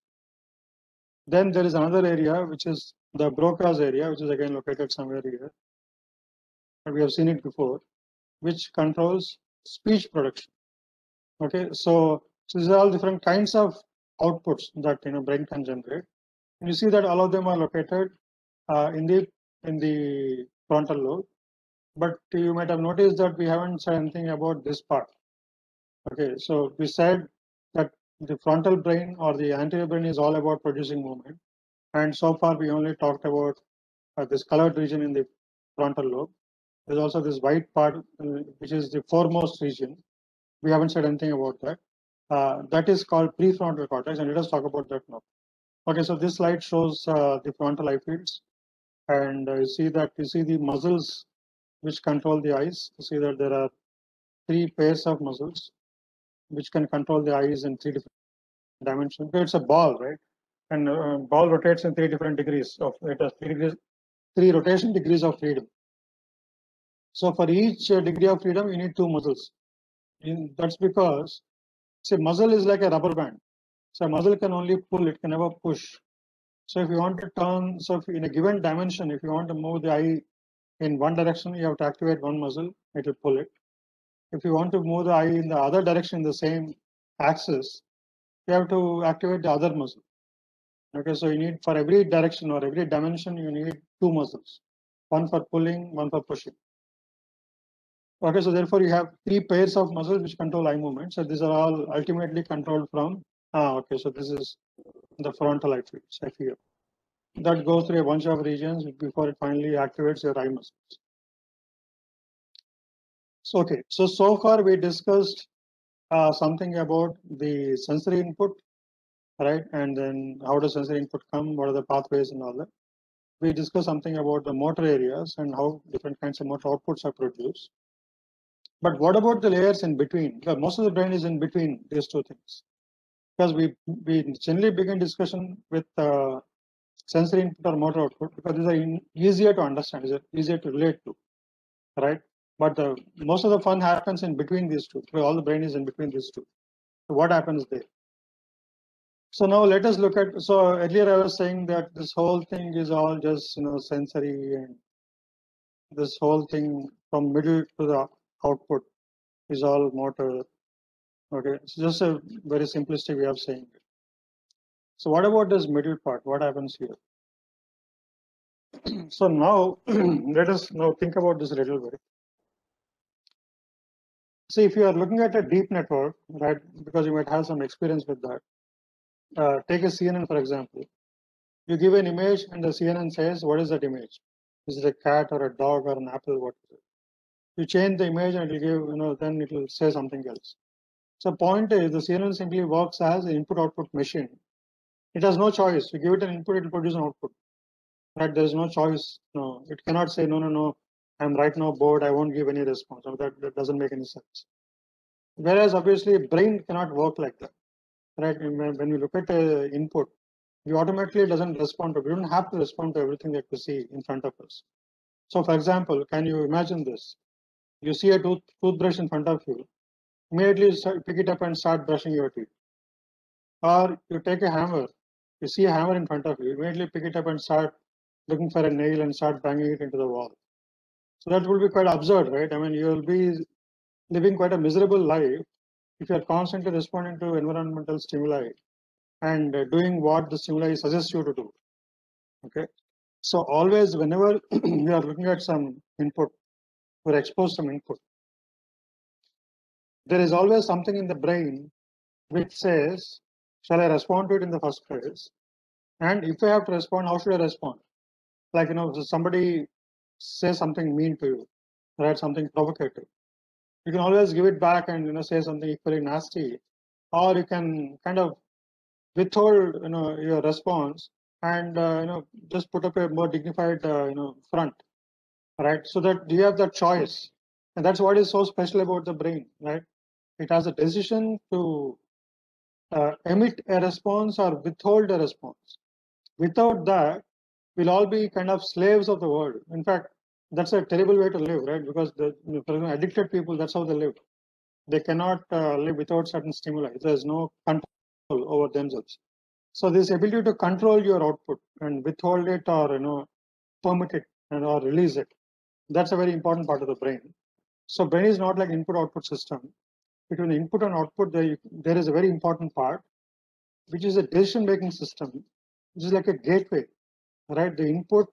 Then there is another area which is the Broca's area, which is again located somewhere here. And we have seen it before, which controls speech production. Okay, so, so these are all different kinds of outputs that you know brain can generate. And you see that all of them are located uh, in the in the frontal lobe. But you might have noticed that we haven't said anything about this part. Okay, so we said that the frontal brain or the anterior brain is all about producing movement. And so far we only talked about uh, this colored region in the frontal lobe. There's also this white part, uh, which is the foremost region. We haven't said anything about that. Uh, that is called prefrontal cortex, and let us talk about that now. Okay, so this slide shows uh, the frontal eye fields, and you see that you see the muscles which control the eyes. You see that there are three pairs of muscles which can control the eyes in three different dimensions. It's a ball, right? And uh, ball rotates in three different degrees of it has three degrees, three rotation degrees of freedom. So for each uh, degree of freedom, you need two muscles. In, that's because say muscle is like a rubber band. So muscle can only pull; it can never push. So if you want to turn, so in a given dimension, if you want to move the eye in one direction, you have to activate one muscle. It will pull it if you want to move the eye in the other direction in the same axis, you have to activate the other muscle. Okay, so you need for every direction or every dimension, you need two muscles, one for pulling, one for pushing. Okay, so therefore you have three pairs of muscles which control eye movement. So these are all ultimately controlled from, ah, okay, so this is the frontal fields, FEF. That goes through a bunch of regions before it finally activates your eye muscles. So, okay, so so far we discussed uh, something about the sensory input, right? And then how does sensory input come? What are the pathways and all that? We discussed something about the motor areas and how different kinds of motor outputs are produced. But what about the layers in between? Because most of the brain is in between these two things. Because we we generally begin discussion with uh, sensory input or motor output because these are easier to understand, easier to relate to, right? But the, most of the fun happens in between these two. All the brain is in between these two. So what happens there? So now let us look at. So earlier I was saying that this whole thing is all just you know sensory and this whole thing from middle to the output is all motor. Okay, it's just a very simplistic way of saying it. So what about this middle part? What happens here? (clears throat) so now (clears throat) let us now think about this a little bit. See, if you are looking at a deep network, right, because you might have some experience with that, uh, take a CNN, for example. You give an image and the CNN says, what is that image? Is it a cat or a dog or an apple? What is it? You change the image and it will give, you know, then it will say something else. So point is the CNN simply works as an input output machine. It has no choice. You give it an input, it will produce an output. Right? There is no choice. No, it cannot say, no, no, no, I'm right now bored. I won't give any response. that, that doesn't make any sense. Whereas obviously brain cannot work like that, right? When we look at a input, we automatically doesn't respond to. We don't have to respond to everything that we see in front of us. So, for example, can you imagine this? You see a tooth, toothbrush in front of you, immediately pick it up and start brushing your teeth. Or you take a hammer, you see a hammer in front of you, immediately pick it up and start looking for a nail and start banging it into the wall. So that will be quite absurd, right? I mean, you will be living quite a miserable life if you are constantly responding to environmental stimuli and doing what the stimuli suggests you to do. Okay. So always, whenever (clears throat) you are looking at some input or exposed some input, there is always something in the brain which says, shall I respond to it in the first place? And if I have to respond, how should I respond? Like, you know, somebody says something mean to you, right? Something provocative. You can always give it back and, you know, say something equally nasty. Or you can kind of withhold, you know, your response and, uh, you know, just put up a more dignified, uh, you know, front, right? So that you have that choice. And that's what is so special about the brain, right? It has a decision to uh, emit a response or withhold a response. Without that, we'll all be kind of slaves of the world. In fact, that's a terrible way to live, right? Because the addicted people, that's how they live. They cannot uh, live without certain stimuli. There's no control over themselves. So this ability to control your output and withhold it or you know permit it and or release it, that's a very important part of the brain. So brain is not like input-output system. Between the input and output, there, there is a very important part, which is a decision-making system, which is like a gateway, right? The input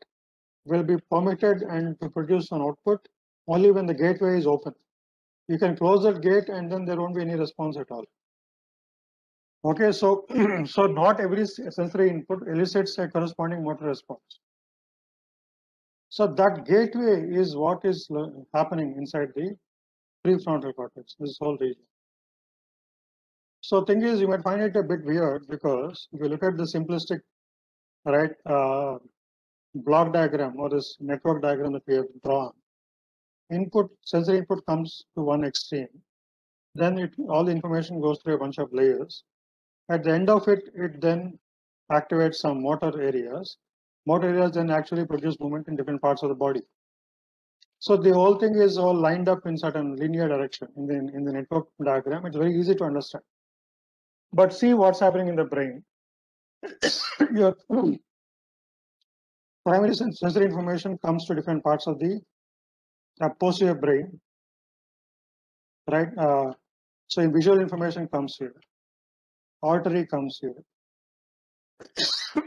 will be permitted and to produce an output only when the gateway is open. You can close that gate and then there won't be any response at all. Okay, so (clears throat) so not every sensory input elicits a corresponding motor response. So that gateway is what is happening inside the prefrontal cortex, this whole region. So thing is, you might find it a bit weird because if you look at the simplistic, right, uh, block diagram or this network diagram that we have drawn, input, sensory input comes to one extreme. Then it, all the information goes through a bunch of layers. At the end of it, it then activates some motor areas. Motor areas then actually produce movement in different parts of the body. So the whole thing is all lined up in certain linear direction in the in the network diagram. It's very easy to understand. But see what's happening in the brain. (coughs) Your (coughs) primary sensory information comes to different parts of the uh, posterior brain, right? Uh, so visual information comes here, auditory comes here,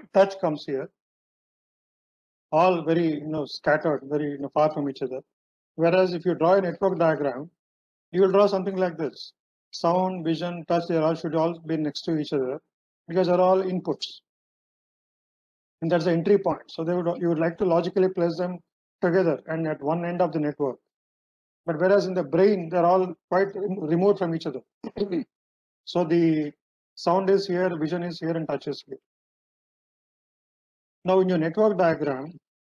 (coughs) touch comes here, all very you know scattered, very you know, far from each other. Whereas if you draw a network diagram, you will draw something like this: sound, vision, touch. They all should all be next to each other because they're all inputs and that's the entry point. So they would you would like to logically place them together and at one end of the network. But whereas in the brain, they're all quite remote from each other. (clears throat) so the sound is here, vision is here, and touch is here. Now in your network diagram,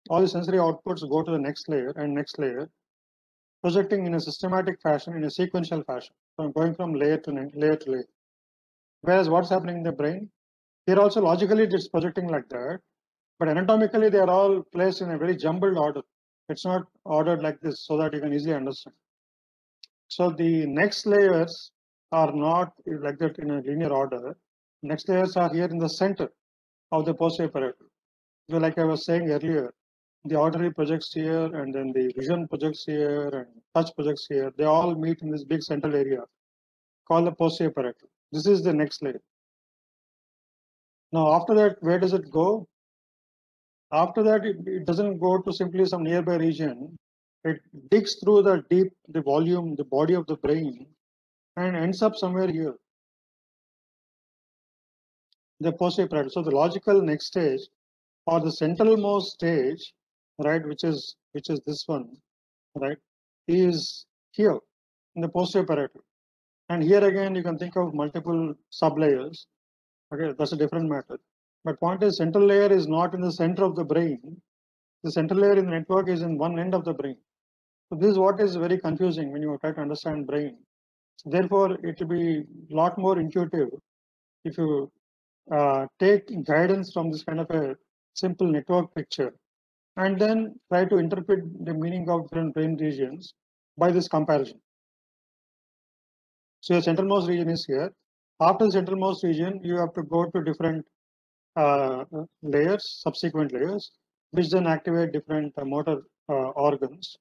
all the sensory outputs go to the next layer and next layer, projecting in a systematic fashion, in a sequential fashion. So I'm going from layer to layer to layer. Whereas what's happening in the brain? Here also logically it's projecting like that, but anatomically they are all placed in a very jumbled order. It's not ordered like this so that you can easily understand. So the next layers are not like that in a linear order. Next layers are here in the center of the posterior parietal. So like I was saying earlier, the auditory projects here and then the vision projects here and touch projects here. They all meet in this big central area called the posterior parietal. This is the next layer. Now, after that, where does it go? After that, it, it doesn't go to simply some nearby region. It digs through the deep, the volume, the body of the brain, and ends up somewhere here. The posterior parietal. So the logical next stage, or the centralmost stage, right, which is which is this one, right, is here in the posterior parietal. And here again, you can think of multiple sublayers Okay, that's a different matter. But point is, central layer is not in the center of the brain. The central layer in the network is in one end of the brain. So this is what is very confusing when you try to understand brain. So therefore, it will be a lot more intuitive if you uh, take guidance from this kind of a simple network picture and then try to interpret the meaning of different brain regions by this comparison. So your centralmost region is here. After the centralmost region, you have to go to different uh, layers, subsequent layers, which then activate different uh, motor uh, organs,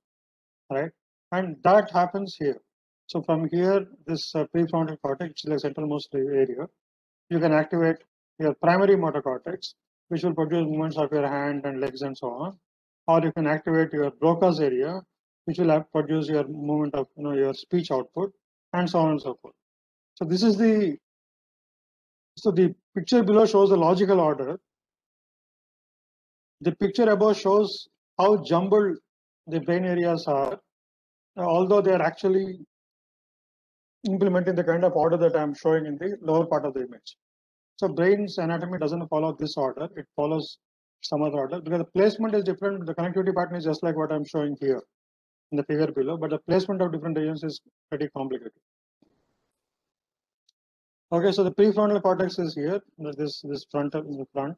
right? And that happens here. So from here, this uh, prefrontal cortex, which is the centralmost area, you can activate your primary motor cortex, which will produce movements of your hand and legs and so on. Or you can activate your Broca's area, which will produce your movement of you know your speech output, and so on and so forth. So this is the so the picture below shows the logical order. The picture above shows how jumbled the brain areas are, although they are actually implementing the kind of order that I'm showing in the lower part of the image. So brain's anatomy doesn't follow this order, it follows some other order because the placement is different. The connectivity pattern is just like what I'm showing here in the figure below, but the placement of different regions is pretty complicated. Okay, so the prefrontal cortex is here, this this front in the front.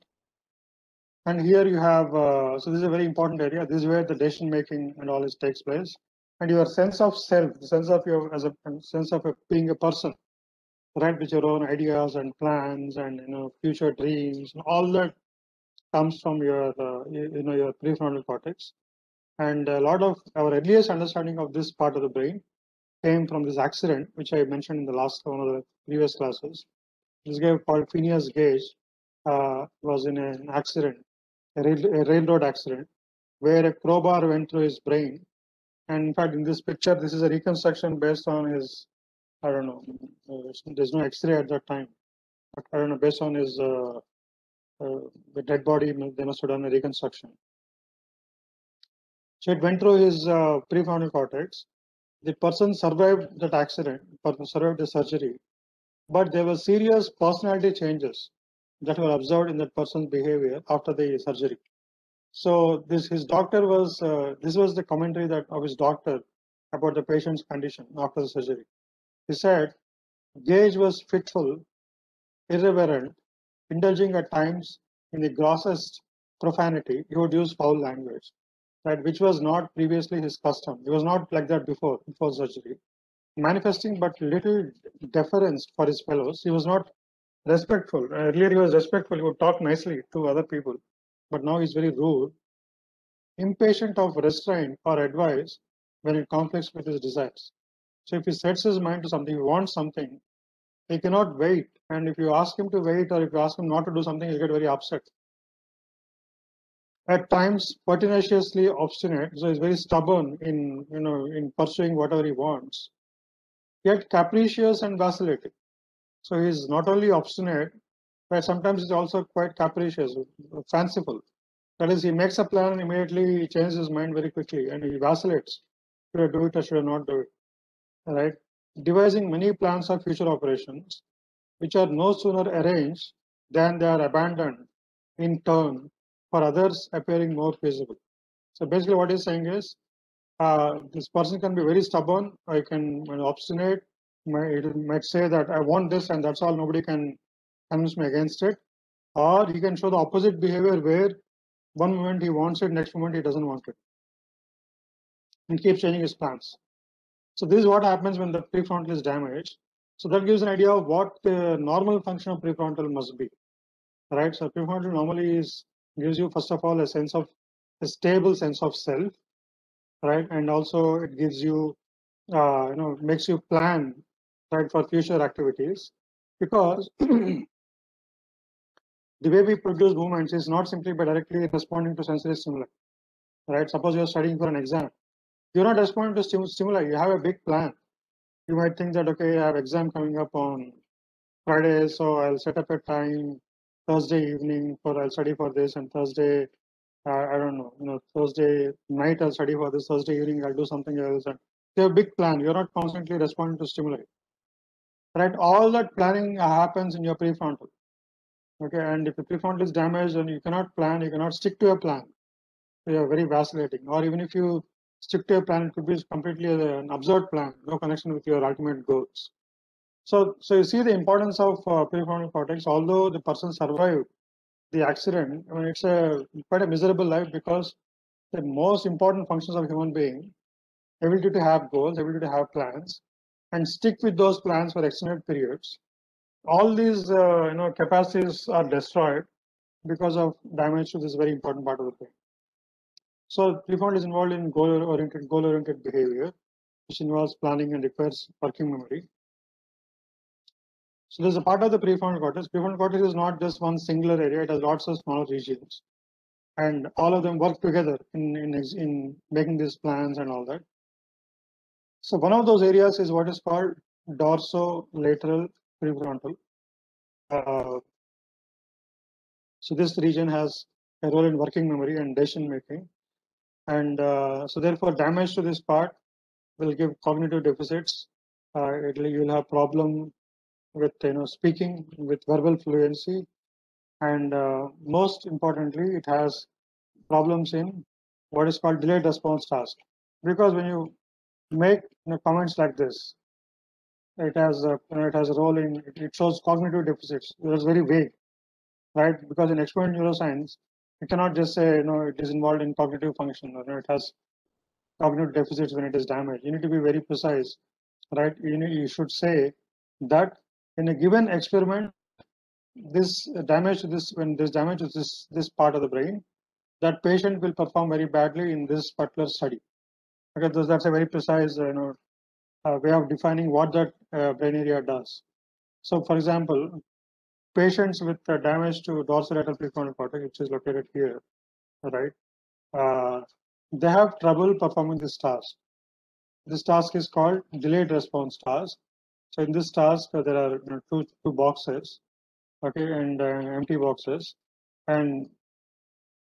And here you have, uh, so this is a very important area. This is where the decision making and all this takes place. And your sense of self, the sense of your as a sense of being a person, right, with your own ideas and plans and you know future dreams, and all that comes from your uh, you, know your prefrontal cortex. And a lot of our earliest understanding of this part of the brain came from this accident, which I mentioned in the last one of the previous classes. This guy called Phineas Gage uh, was in an accident, a, rail, a, railroad accident, where a crowbar went through his brain. And in fact, in this picture, this is a reconstruction based on his, I don't know, uh, there's no X-ray at that time. But I don't know, based on his, uh the dead body, must have done a reconstruction. So it went through his uh, prefrontal cortex. The person survived that accident, survived the surgery, but there were serious personality changes that were observed in that person's behavior after the surgery. So this his doctor was uh, this was the commentary that of his doctor about the patient's condition after the surgery. He said Gage was fitful, irreverent, indulging at times in the grossest profanity. He would use foul language right, which was not previously his custom. He was not like that before, before surgery. Manifesting but little deference for his fellows. He was not respectful. Earlier he was respectful, he would talk nicely to other people, but now he's very rude. Impatient of restraint or advice when it conflicts with his desires. So if he sets his mind to something, he wants something, he cannot wait. And if you ask him to wait or if you ask him not to do something, he'll get very upset at times pertinaciously obstinate, so he's very stubborn in you know in pursuing whatever he wants, yet capricious and vacillating. So he's not only obstinate, but sometimes he's also quite capricious, fanciful. That is, he makes a plan and immediately he changes his mind very quickly and he vacillates. Should I do it or should I not do it? Right? Devising many plans of future operations, which are no sooner arranged than they are abandoned in turn for others appearing more feasible. So basically what he's saying is uh, this person can be very stubborn or can obstinate, it might say that I want this and that's all, nobody can convince me against it. Or he can show the opposite behavior where one moment he wants it, next moment he doesn't want it. And keeps changing his plans. So this is what happens when the prefrontal is damaged. So that gives an idea of what the normal function of prefrontal must be. Right. So prefrontal normally is gives you first of all a sense of a stable sense of self right and also it gives you uh, you know makes you plan right for future activities because (clears throat) the way we produce movements is not simply by directly responding to sensory stimuli right suppose you're studying for an exam you're not responding to stimuli you have a big plan you might think that okay i have exam coming up on friday so i'll set up a time Thursday evening for I'll study for this, and Thursday, uh, I don't know, you know, Thursday night I'll study for this, Thursday evening I'll do something else. And you have a big plan. You're not constantly responding to stimuli. Right? All that planning happens in your prefrontal. Okay, and if the prefrontal is damaged and you cannot plan, you cannot stick to a plan. You're very vacillating. Or even if you stick to a plan. It could be completely an absurd plan, no connection with your ultimate goals. So, so you see the importance of uh, prefrontal cortex. Although the person survived the accident, I mean, it's a quite a miserable life because the most important functions of human being, ability to have goals, ability to have plans, and stick with those plans for extended periods. All these uh, you know capacities are destroyed because of damage to this very important part of the brain. So prefrontal is involved in goal-oriented goal-oriented behavior, which involves planning and requires working memory. So there's a part of the prefrontal cortex. Prefrontal cortex is not just one singular area; it has lots of smaller regions, and all of them work together in in in making these plans and all that. So one of those areas is what is called dorsolateral prefrontal. Uh, so this region has a role in working memory and decision making. And uh, so therefore damage to this part will give cognitive deficits. Uh, you'll have problem with you know speaking, with verbal fluency, and uh, most importantly, it has problems in what is called delayed response task. Because when you make you know, comments like this, it has a, you know, it has a role in it shows cognitive deficits. It is very vague right? Because in experimental neuroscience, you cannot just say, you know, it is involved in cognitive function or you know, it has cognitive deficits when it is damaged. You need to be very precise, right? You, need, you should say that in a given experiment, this damage to this, when this damage to this, this part of the brain, that patient will perform very badly in this particular study. Okay, so that's a very precise, you know, uh, way of defining what that uh, brain area does. So, for example, patients with uh, damage to dorsolateral prefrontal cortex, which is located here, right, uh, they have trouble performing this task. This task is called delayed response task. So in this task, uh, there are you know, two two boxes, okay, and uh, empty boxes, and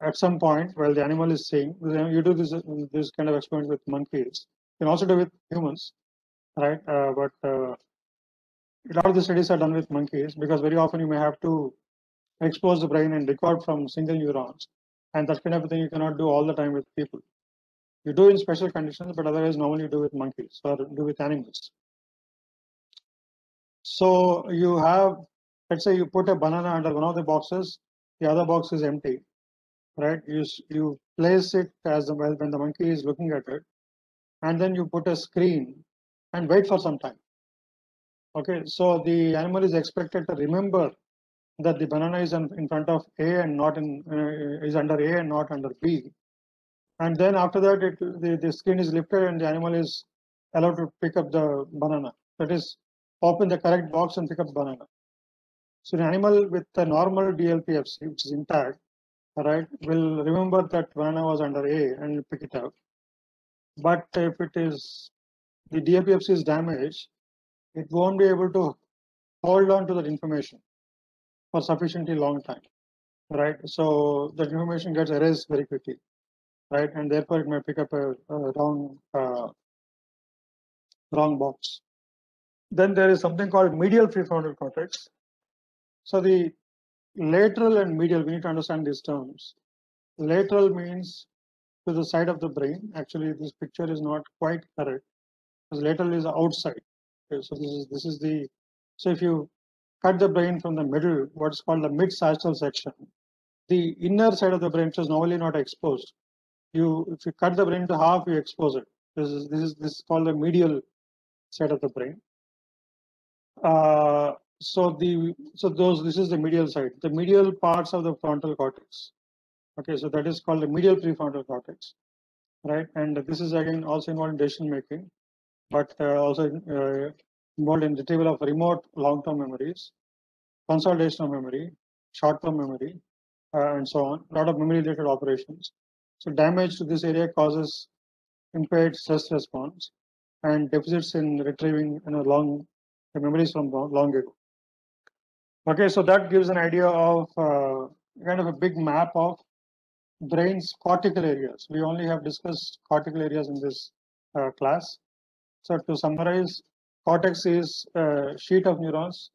at some point, while the animal is seeing, you do this this kind of experiment with monkeys. You can also do with humans, right? Uh, but uh, a lot of the studies are done with monkeys because very often you may have to expose the brain and record from single neurons. And that kind of thing you cannot do all the time with people. You do in special conditions, but otherwise normally you do with monkeys or do with animals. So you have, let's say you put a banana under one of the boxes, the other box is empty, right? You, you place it as the, when the monkey is looking at it, and then you put a screen and wait for some time Okay, so the animal is expected to remember that the banana is in front of A and not in uh, is under A and not under B. And then after that, it, the, the screen is lifted and the animal is allowed to pick up the banana. That is, open the correct box and pick up banana. So the animal with the normal DLPFC, which is intact, right, will remember that banana was under A and pick it up. But if it is the DLPFC is damaged, it won't be able to hold on to that information for sufficiently long time, right? So that information gets erased very quickly, right? And therefore it may pick up a, a wrong uh, wrong box. Then there is something called medial prefrontal cortex. So the lateral and medial, we need to understand these terms. Lateral means to the side of the brain. Actually, this picture is not quite correct because lateral is outside. Okay, so this is this is the so if you cut the brain from the middle, what's called the mid-sagittal section, the inner side of the brain is normally not exposed. You if you cut the brain to half, you expose it. This is this is this is called the medial side of the brain. Uh, so the so those this is the medial side, the medial parts of the frontal cortex. Okay, so that is called the medial prefrontal cortex, right? And this is again also involved in decision making but uh, also uh, involved in the retrieval of remote long-term memories, consolidation of memory, short-term memory, uh, and so on. A lot of memory-related operations. So damage to this area causes impaired stress response and deficits in retrieving you know, long memories from long ago. Okay, so that gives an idea of uh, kind of a big map of brain's cortical areas. We only have discussed cortical areas in this uh, class. So to summarize, cortex is a sheet of neurons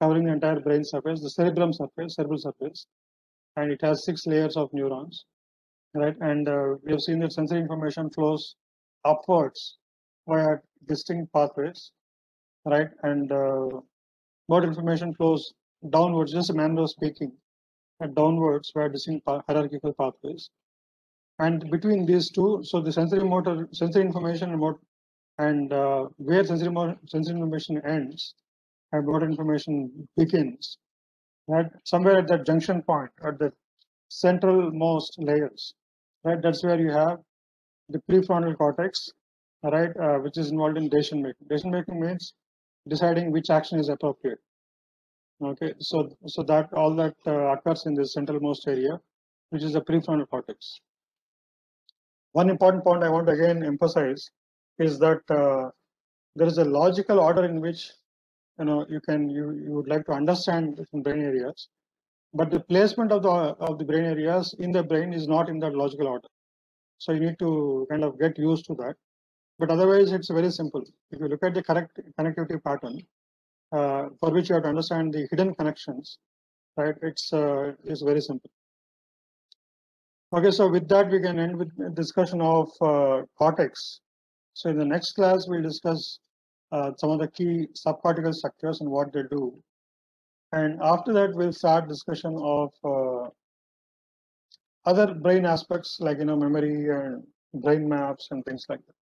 covering the entire brain surface, the cerebrum surface, cerebral surface, and it has six layers of neurons, right? And uh, we have seen that sensory information flows upwards via distinct pathways, right? And uh, motor information flows downwards, just a manner of speaking, and downwards via distinct hierarchical pathways. And between these two, so the sensory motor, sensory information and motor, and uh, where sensory, sensory information ends and motor information begins, right? Somewhere at that junction point, at the central most layers, right? That's where you have the prefrontal cortex, right? Uh, which is involved in decision making. Decision making means deciding which action is appropriate. Okay, so so that all that uh, occurs in the centralmost area, which is the prefrontal cortex. One important point I want to again emphasize is that uh, there is a logical order in which you know you can you, you would like to understand different brain areas, but the placement of the of the brain areas in the brain is not in that logical order. So you need to kind of get used to that. But otherwise, it's very simple. If you look at the correct connectivity pattern, uh, for which you have to understand the hidden connections, right? It's uh, it's very simple. Okay, so with that, we can end with discussion of uh, cortex. So in the next class, we'll discuss uh, some of the key subcortical structures and what they do. And after that, we'll start discussion of uh, other brain aspects like you know memory and brain maps and things like that.